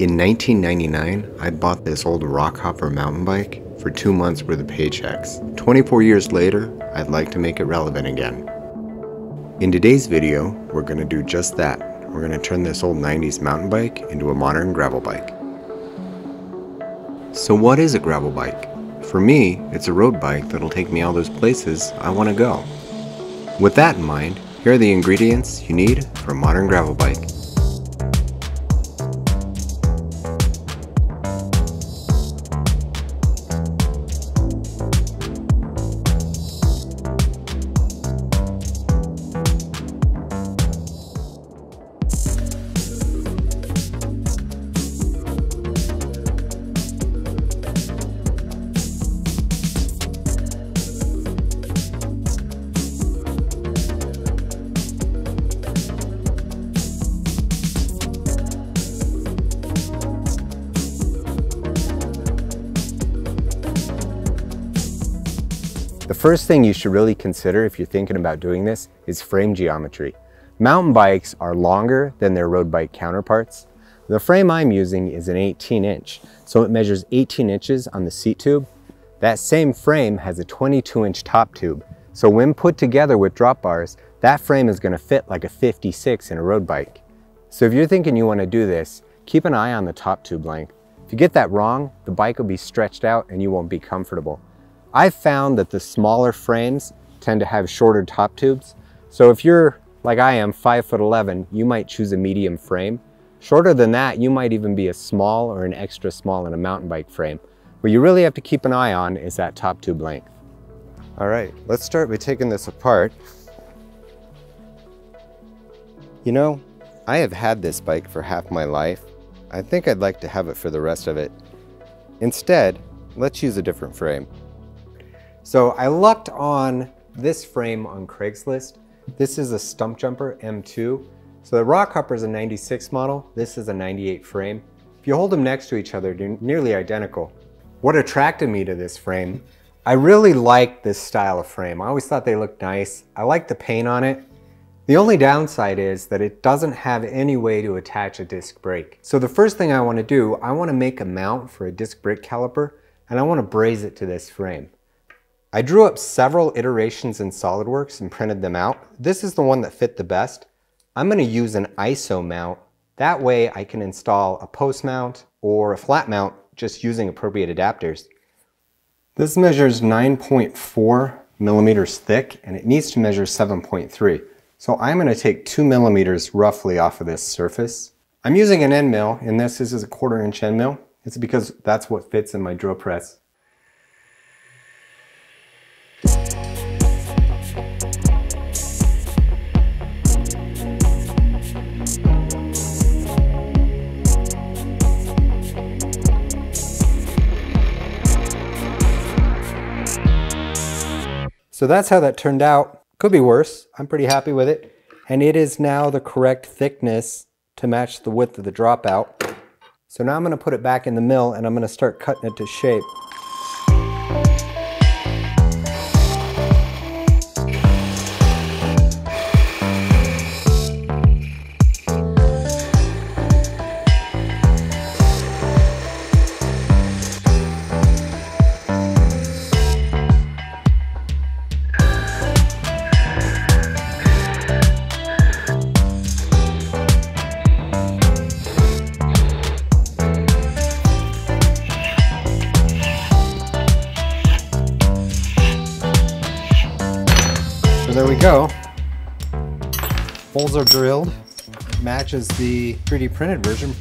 In 1999, I bought this old Rockhopper mountain bike for two months worth of paychecks. 24 years later, I'd like to make it relevant again. In today's video, we're going to do just that. We're going to turn this old 90s mountain bike into a modern gravel bike. So what is a gravel bike? For me, it's a road bike that'll take me all those places I want to go. With that in mind, here are the ingredients you need for a modern gravel bike. The first thing you should really consider if you're thinking about doing this is frame geometry. Mountain bikes are longer than their road bike counterparts. The frame I'm using is an 18 inch, so it measures 18 inches on the seat tube. That same frame has a 22 inch top tube, so when put together with drop bars, that frame is gonna fit like a 56 in a road bike. So if you're thinking you wanna do this, keep an eye on the top tube length. If you get that wrong, the bike will be stretched out and you won't be comfortable. I've found that the smaller frames tend to have shorter top tubes. So if you're like I am, 5 foot 11, you might choose a medium frame. Shorter than that, you might even be a small or an extra small in a mountain bike frame. What you really have to keep an eye on is that top tube length. All right, let's start by taking this apart. You know, I have had this bike for half my life. I think I'd like to have it for the rest of it. Instead, let's use a different frame. So I lucked on this frame on Craigslist. This is a Stumpjumper M2. So the Rockhopper is a 96 model. This is a 98 frame. If you hold them next to each other, they're nearly identical. What attracted me to this frame, I really like this style of frame. I always thought they looked nice. I like the paint on it. The only downside is that it doesn't have any way to attach a disc brake. So the first thing I want to do, I want to make a mount for a disc brake caliper and I want to braze it to this frame. I drew up several iterations in SOLIDWORKS and printed them out. This is the one that fit the best. I'm going to use an ISO mount. That way I can install a post mount or a flat mount just using appropriate adapters. This measures 9.4 millimeters thick and it needs to measure 7.3. So I'm going to take 2 millimeters roughly off of this surface. I'm using an end mill and this, this is a quarter inch end mill. It's because that's what fits in my drill press. So that's how that turned out. Could be worse. I'm pretty happy with it. And it is now the correct thickness to match the width of the dropout. So now I'm going to put it back in the mill and I'm going to start cutting it to shape. Are drilled. Matches the 3D printed version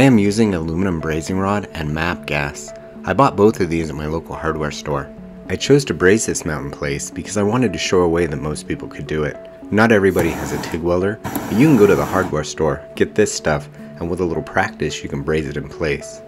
I am using aluminum brazing rod and MAP gas. I bought both of these at my local hardware store. I chose to braze this mountain place because I wanted to show a way that most people could do it. Not everybody has a TIG welder, but you can go to the hardware store, get this stuff, and with a little practice you can braze it in place.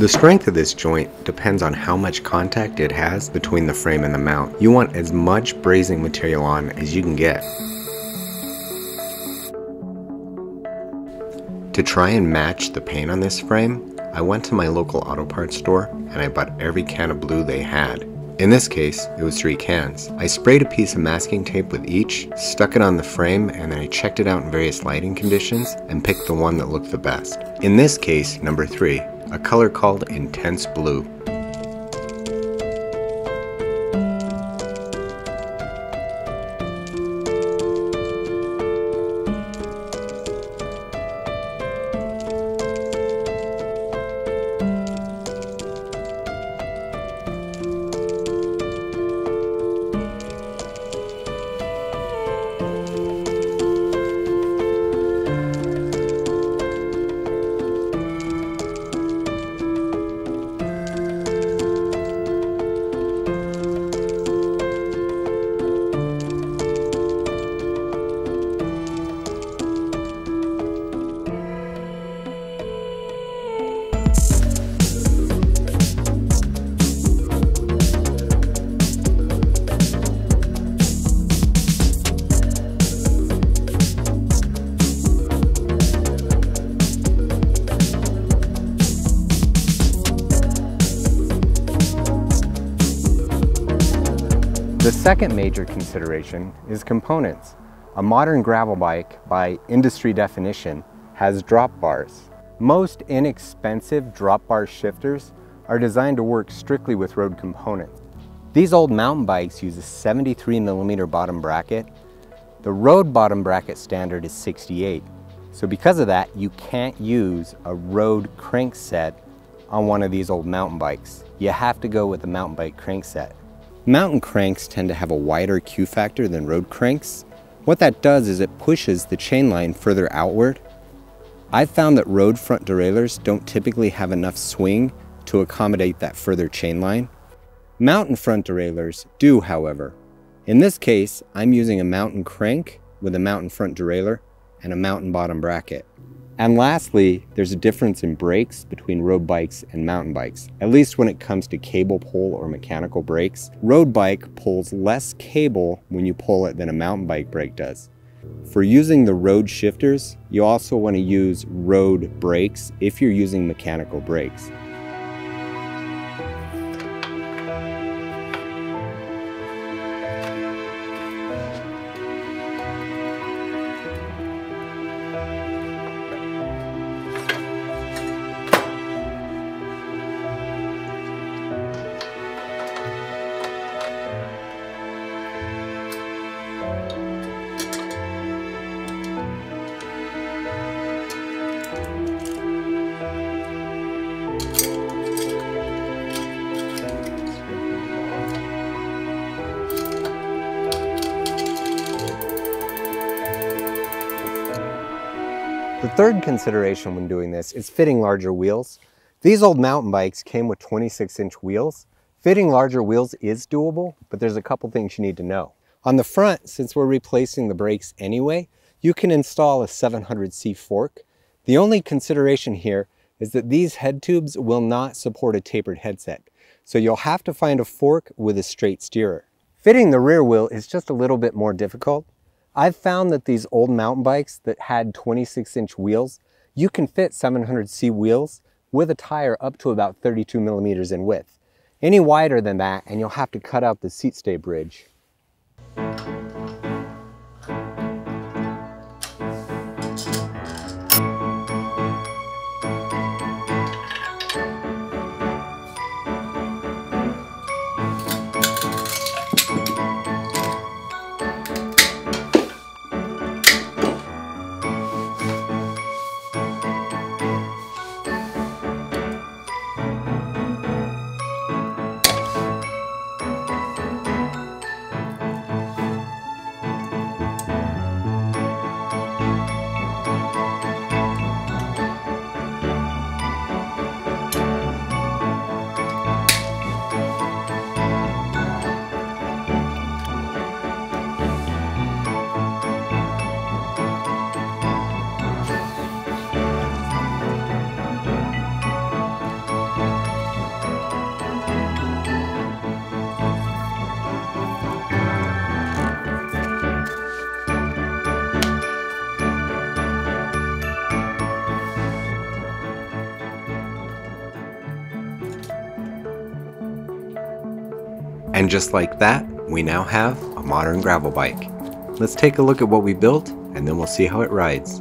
The strength of this joint depends on how much contact it has between the frame and the mount. You want as much brazing material on as you can get. To try and match the paint on this frame, I went to my local auto parts store and I bought every can of blue they had. In this case, it was three cans. I sprayed a piece of masking tape with each, stuck it on the frame, and then I checked it out in various lighting conditions and picked the one that looked the best. In this case, number three, a color called Intense Blue. Second major consideration is components. A modern gravel bike, by industry definition, has drop bars. Most inexpensive drop bar shifters are designed to work strictly with road components. These old mountain bikes use a 73 millimeter bottom bracket. The road bottom bracket standard is 68. So because of that, you can't use a road crankset on one of these old mountain bikes. You have to go with a mountain bike crankset. Mountain cranks tend to have a wider Q factor than road cranks. What that does is it pushes the chain line further outward. I've found that road front derailleurs don't typically have enough swing to accommodate that further chain line. Mountain front derailleurs do, however. In this case, I'm using a mountain crank with a mountain front derailleur and a mountain bottom bracket. And lastly, there's a difference in brakes between road bikes and mountain bikes, at least when it comes to cable pull or mechanical brakes. Road bike pulls less cable when you pull it than a mountain bike brake does. For using the road shifters, you also want to use road brakes if you're using mechanical brakes. Third consideration when doing this is fitting larger wheels. These old mountain bikes came with 26 inch wheels. Fitting larger wheels is doable, but there's a couple things you need to know. On the front, since we're replacing the brakes anyway, you can install a 700C fork. The only consideration here is that these head tubes will not support a tapered headset, so you'll have to find a fork with a straight steerer. Fitting the rear wheel is just a little bit more difficult. I've found that these old mountain bikes that had 26 inch wheels, you can fit 700C wheels with a tire up to about 32 millimeters in width. Any wider than that and you'll have to cut out the seat stay bridge. Just like that, we now have a modern gravel bike. Let's take a look at what we built and then we'll see how it rides.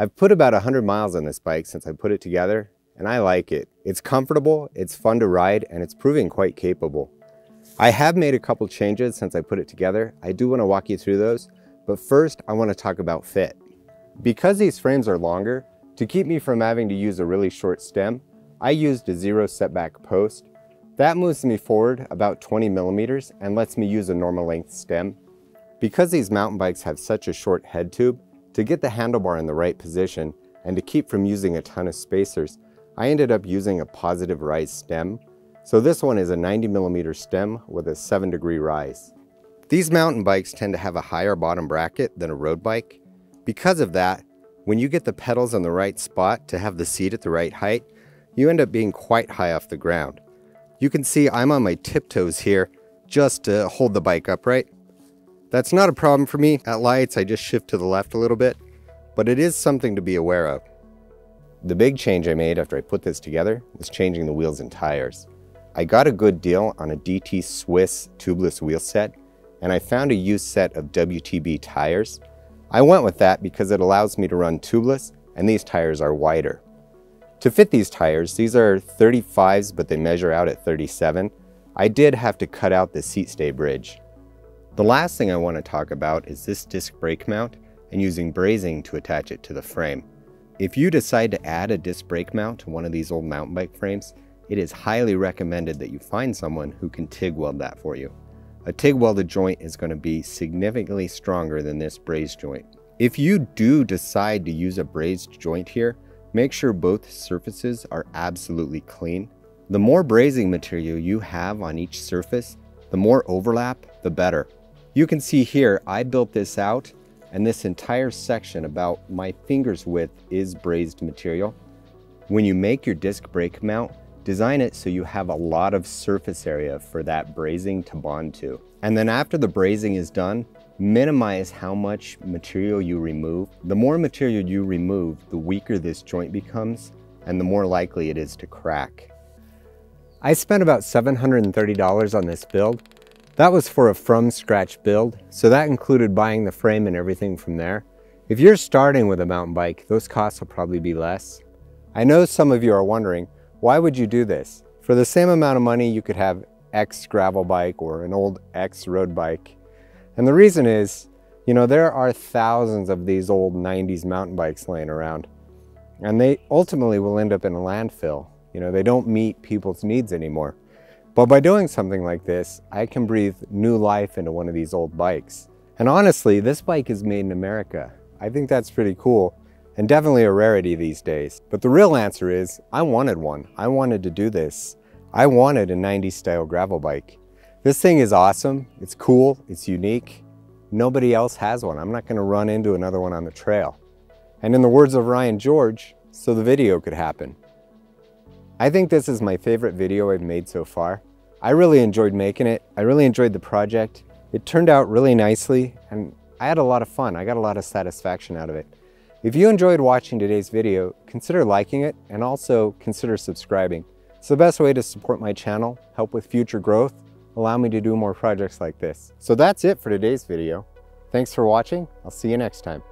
I've put about 100 miles on this bike since I put it together, and I like it. It's comfortable, it's fun to ride, and it's proving quite capable. I have made a couple changes since I put it together. I do want to walk you through those, but first I want to talk about fit. Because these frames are longer, to keep me from having to use a really short stem, I used a zero setback post. That moves me forward about 20 millimeters and lets me use a normal length stem. Because these mountain bikes have such a short head tube, to get the handlebar in the right position and to keep from using a ton of spacers, I ended up using a positive rise stem. So this one is a 90 millimeter stem with a 7 degree rise. These mountain bikes tend to have a higher bottom bracket than a road bike. Because of that, when you get the pedals in the right spot to have the seat at the right height, you end up being quite high off the ground. You can see I'm on my tiptoes here just to hold the bike upright. That's not a problem for me. At lights, I just shift to the left a little bit, but it is something to be aware of. The big change I made after I put this together was changing the wheels and tires. I got a good deal on a DT Swiss tubeless wheel set, and I found a used set of WTB tires. I went with that because it allows me to run tubeless, and these tires are wider. To fit these tires, these are 35s, but they measure out at 37. I did have to cut out the seat stay bridge. The last thing I want to talk about is this disc brake mount and using brazing to attach it to the frame. If you decide to add a disc brake mount to one of these old mountain bike frames, it is highly recommended that you find someone who can TIG weld that for you. A TIG welded joint is going to be significantly stronger than this brazed joint. If you do decide to use a brazed joint here, make sure both surfaces are absolutely clean. The more brazing material you have on each surface, the more overlap, the better. You can see here, I built this out and this entire section about my finger's width is brazed material. When you make your disc brake mount, design it so you have a lot of surface area for that brazing to bond to. And then after the brazing is done, minimize how much material you remove. The more material you remove, the weaker this joint becomes and the more likely it is to crack. I spent about $730 on this build that was for a from scratch build, so that included buying the frame and everything from there. If you're starting with a mountain bike, those costs will probably be less. I know some of you are wondering, why would you do this? For the same amount of money, you could have X gravel bike or an old X road bike. And the reason is, you know, there are thousands of these old 90s mountain bikes laying around. And they ultimately will end up in a landfill. You know, they don't meet people's needs anymore. But by doing something like this, I can breathe new life into one of these old bikes. And honestly, this bike is made in America. I think that's pretty cool and definitely a rarity these days. But the real answer is, I wanted one. I wanted to do this. I wanted a 90s style gravel bike. This thing is awesome. It's cool. It's unique. Nobody else has one. I'm not going to run into another one on the trail. And in the words of Ryan George, so the video could happen. I think this is my favorite video I've made so far. I really enjoyed making it. I really enjoyed the project. It turned out really nicely and I had a lot of fun. I got a lot of satisfaction out of it. If you enjoyed watching today's video, consider liking it and also consider subscribing. It's the best way to support my channel, help with future growth, allow me to do more projects like this. So that's it for today's video. Thanks for watching. I'll see you next time.